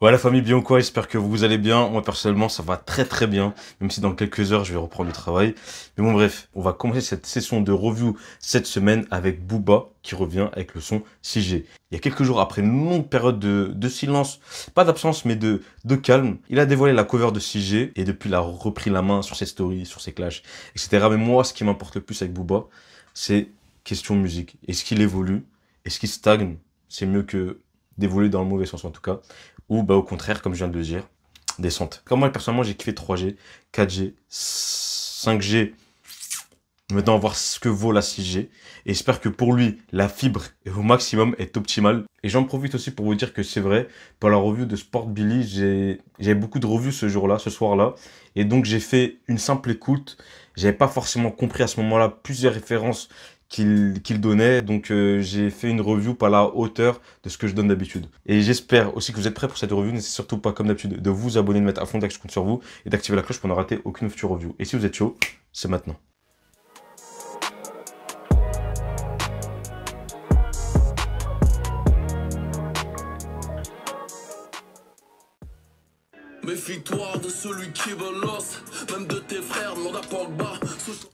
Ouais la famille, quoi J'espère que vous allez bien. Moi personnellement, ça va très très bien, même si dans quelques heures, je vais reprendre le travail. Mais bon bref, on va commencer cette session de review cette semaine avec Booba qui revient avec le son 6G. Il y a quelques jours après une longue période de, silence, pas d'absence mais de, de calme, il a dévoilé la cover de 6G et depuis il a repris la main sur ses stories, sur ses clashs, etc. Mais moi, ce qui m'importe le plus avec Booba, c'est question musique. Est-ce qu'il évolue? Est-ce qu'il stagne? C'est mieux que d'évoluer dans le mauvais sens en tout cas ou bah, au contraire, comme je viens de le dire, descente. Comme moi, personnellement, j'ai kiffé 3G, 4G, 5G. Maintenant, voir ce que vaut la 6G. Et j'espère que pour lui, la fibre au maximum, est optimale. Et j'en profite aussi pour vous dire que c'est vrai, pour la revue de Sport Billy, j'ai beaucoup de revues ce jour-là, ce soir-là. Et donc, j'ai fait une simple écoute. J'avais pas forcément compris à ce moment-là plusieurs références qu'il donnait. Donc euh, j'ai fait une review par la hauteur de ce que je donne d'habitude. Et j'espère aussi que vous êtes prêts pour cette review. N'hésitez surtout pas, comme d'habitude, de vous abonner, de mettre à fond d'action sur vous et d'activer la cloche pour ne rater aucune future review. Et si vous êtes chaud, c'est maintenant. Méfie-toi de celui qui veut l'os, même de tes frères, demande à Pogba.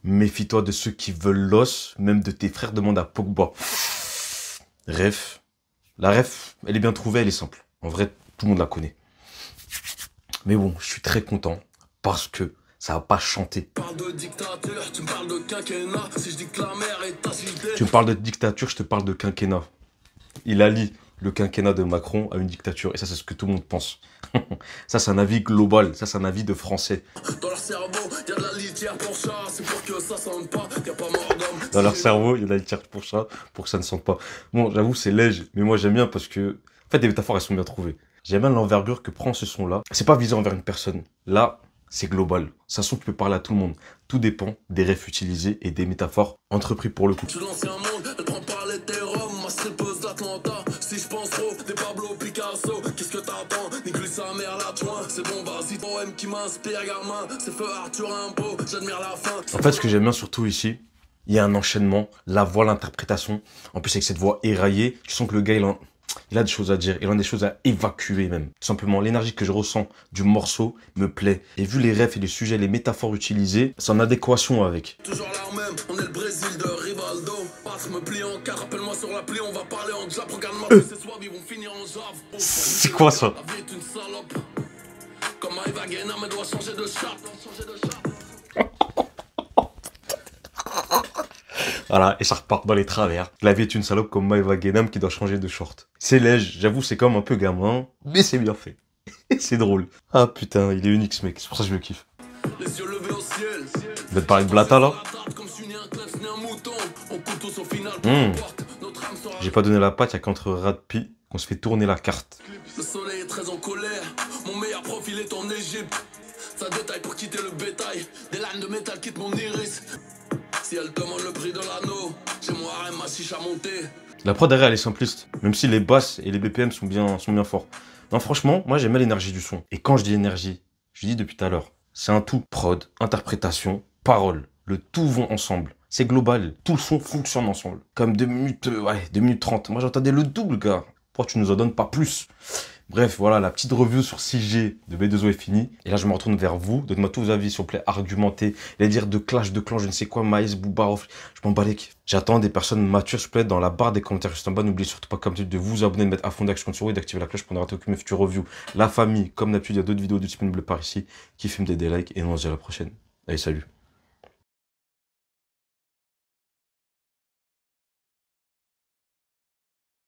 Méfie-toi de ceux qui veulent l'os, même de tes frères, demande à Pogba. Ref. La ref, elle est bien trouvée, elle est simple. En vrai, tout le monde la connaît. Mais bon, je suis très content parce que ça va pas chanter. Tu me parles de dictature, je te parle de quinquennat. Il allie le quinquennat de Macron à une dictature. Et ça, c'est ce que tout le monde pense. ça, c'est un avis global. Ça, c'est un avis de français. Dans leur cerveau, il y a de la litière pour chat. C'est pour que ça sente pas. Y a pas mort d'homme. Dans leur cerveau, il y a de la litière pour chat. Pour que ça ne sente pas. Bon, j'avoue, c'est léger. Mais moi, j'aime bien parce que. En fait, les métaphores, elles sont bien trouvées. J'aime bien l'envergure que prend ce son-là. C'est pas visé envers une personne. Là, c'est global. C'est un son qui peut parler à tout le monde. Tout dépend des refs utilisés et des métaphores entrepris pour le coup. En fait, ce que j'aime bien surtout ici, il y a un enchaînement, la voix, l'interprétation. En plus, avec cette voix éraillée, tu sens que le gars, il a, il a des choses à dire, il a des choses à évacuer même. Tout simplement, l'énergie que je ressens du morceau me plaît. Et vu les rêves et les sujets, les métaphores utilisées, c'est en adéquation avec. Toujours là même, on est le Brésil de Rivaldo. me plie en quatre, rappelle-moi sur la pli, on va parler en jab, regarde-moi, euh. c'est soir, ils vont finir en jave. C'est quoi ça La vie est une salope. Comme Maïva mais doit changer de chat. Voilà, et ça repart dans les travers. La vie est une salope comme Maëva Guénam qui doit changer de short. C'est léger, j'avoue, c'est comme un peu gamin, mais c'est bien fait. c'est drôle. Ah putain, il est unique ce mec, c'est pour ça que je le kiffe. Les yeux. Vous êtes parler de Blata là? Mmh. J'ai pas donné la patte, y'a qu'entre Radpi qu'on se fait tourner la carte. Le soleil est très en colère, mon meilleur profil est en Égypte. Ça détaille pour quitter le bétail, des lames de métal quittent mon iris. Si elle demande le prix de l'anneau, moi à monter. La prod derrière elle est simpliste, même si les basses et les BPM sont bien, sont bien forts. Non franchement, moi j'aime l'énergie du son. Et quand je dis énergie, je dis depuis tout à l'heure, c'est un tout. Prod, interprétation, parole. Le tout vont ensemble. C'est global. Tout le son fonctionne ensemble. Comme 2 minutes, euh, ouais, 2 minutes 30. Moi j'entendais le double, gars. Pourquoi tu nous en donnes pas plus? Bref, voilà, la petite review sur 6G de B2O est finie. Et là, je me retourne vers vous. Donnez-moi tous vos avis, s'il vous plaît, argumentez. Les dire de clash, de clan, je ne sais quoi, Maïs, Boubarov, je m'en bats les J'attends des personnes matures, s'il vous plaît, dans la barre des commentaires juste en bas. N'oubliez surtout pas, comme d'habitude, de vous abonner, de mettre à fond d'action sur vous et d'activer la cloche pour ne rater aucune future review. La famille, comme d'habitude, il y a d'autres vidéos disponibles par ici qui filment des, likes. Et on se dit à la prochaine. Allez, salut